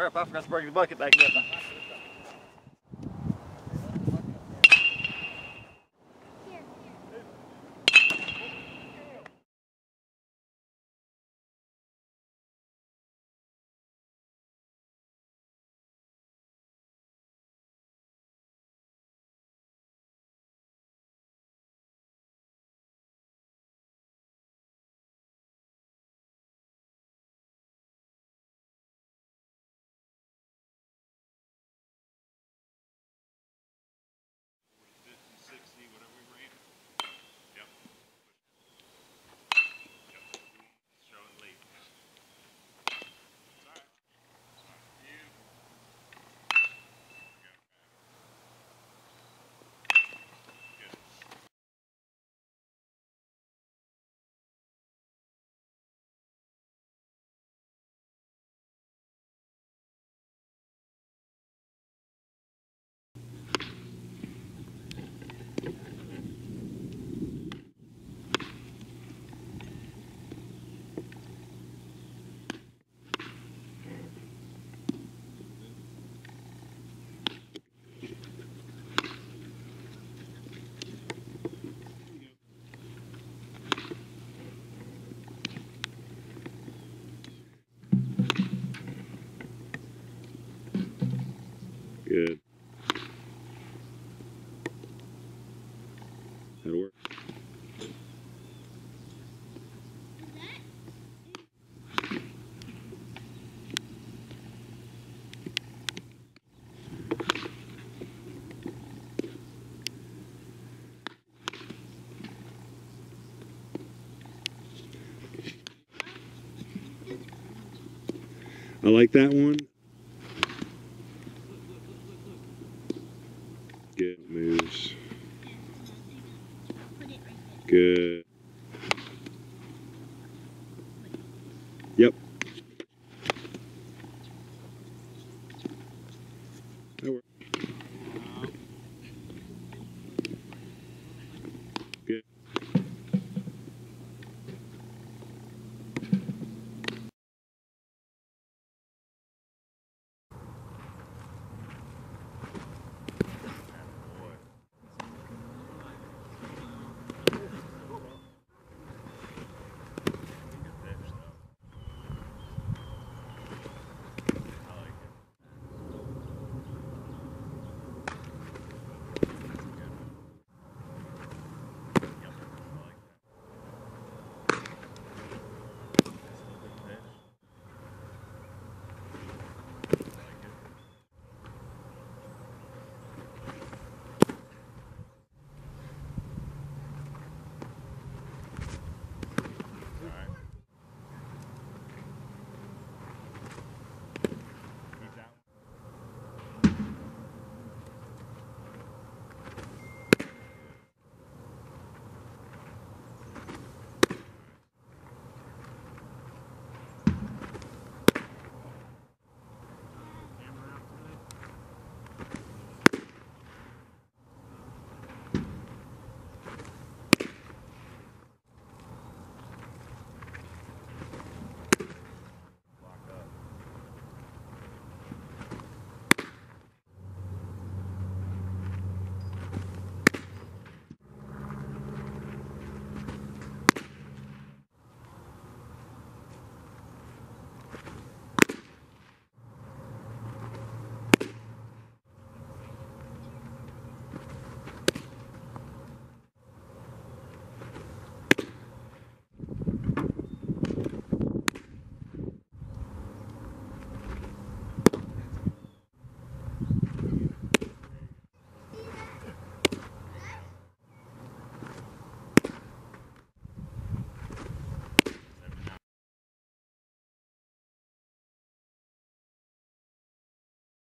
crap, I forgot to bring the bucket back, Good. That'll work. I like that one. Good moves. Good. Yep.